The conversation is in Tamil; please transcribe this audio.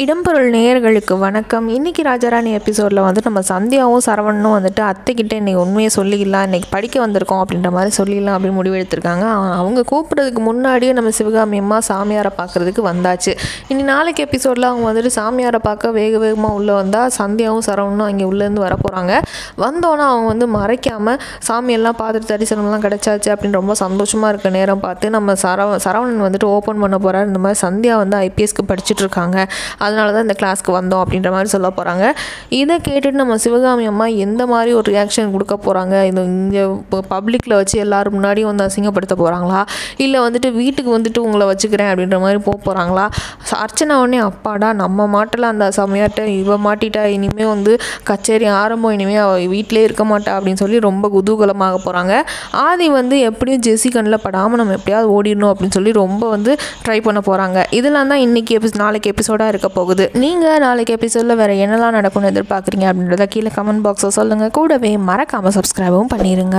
இடம்பொருள் நேயர்களுக்கு வணக்கம். இன்றைக்கி ராஜாராணி எபிசோடில் வந்து நம்ம சந்தியாவும் சரவணனும் வந்துட்டு அத்தைக்கிட்ட இன்றைக்கி உண்மையை சொல்லிக்கலாம் இன்றைக்கி படிக்க வந்திருக்கோம் அப்படின்ற மாதிரி சொல்லிடலாம் அப்படின்னு முடிவெடுத்திருக்காங்க அவங்க கூப்பிட்றதுக்கு முன்னாடியே நம்ம சிவகாமி அம்மா சாமியாரை பார்க்குறதுக்கு வந்தாச்சு. இனி நாளைக்கு எபிசோடில் அவங்க வந்துட்டு சாமியாரை பார்க்க வேக வேகமாக உள்ளே வந்தால் சந்தியாவும் சரவணனும் அங்கே உள்ளேருந்து வர போகிறாங்க வந்தோன்னே அவங்க வந்து மறைக்காமல் சாமியெல்லாம் பார்த்துட்டு தரிசனம்லாம் கிடச்சாச்சு அப்படின்னு ரொம்ப சந்தோஷமாக இருக்க நேரம் பார்த்து நம்ம சரவ சரவணன் வந்துட்டு ஓப்பன் பண்ண போகிறார் இந்த மாதிரி சந்தியா வந்து ஐபிஎஸ்க்கு படிச்சுட்டு இருக்காங்க. அதனால தான் இந்த கிளாஸ்க்கு வந்தோம் அப்படின்ற மாதிரி சொல்ல போகிறாங்க இதை கேட்டுட்டு நம்ம சிவகாமி அம்மா எந்த மாதிரி ஒரு ரியாக்ஷன் கொடுக்க போகிறாங்க இது இங்கே இப்போ பப்ளிக்கில் வச்சு எல்லோரும் முன்னாடியும் வந்து அசிங்கப்படுத்த போகிறாங்களா இல்லை வந்துட்டு வீட்டுக்கு வந்துட்டு உங்களை வச்சுக்கிறேன் அப்படின்ற மாதிரி போக போகிறாங்களா அர்ச்சனா உடனே அப்பாடா நம்ம மாட்டலாம் அந்த சமையாட்ட இவ மாட்டிட்டா. இனிமேல் வந்து கச்சேரி ஆரம்பம். இனிமேல் அவள் வீட்டிலே இருக்க மாட்டா. அப்படின்னு சொல்லி ரொம்ப குதூகலமாக போகிறாங்க ஆதி வந்து எப்படியும் ஜெஸி கண்ணில் படாமல் நம்ம எப்படியாவது ஓடிடணும் அப்படின்னு சொல்லி ரொம்ப வந்து ட்ரை பண்ண போகிறாங்க இதெல்லாம் தான் இன்றைக்கி எபி நாளைக்கு எபிசோடாக இருக்க போகுது. நீங்கள் நாளைக்கு எபிசோடில் வேறு என்னெல்லாம் நடக்கும்னு எதிர்பார்க்குறீங்க அப்படின்றத கீழே கமெண்ட் பாக்ஸை சொல்லுங்கள் கூடவே மறக்காமல் சப்ஸ்கிரைபும் பண்ணிடுங்க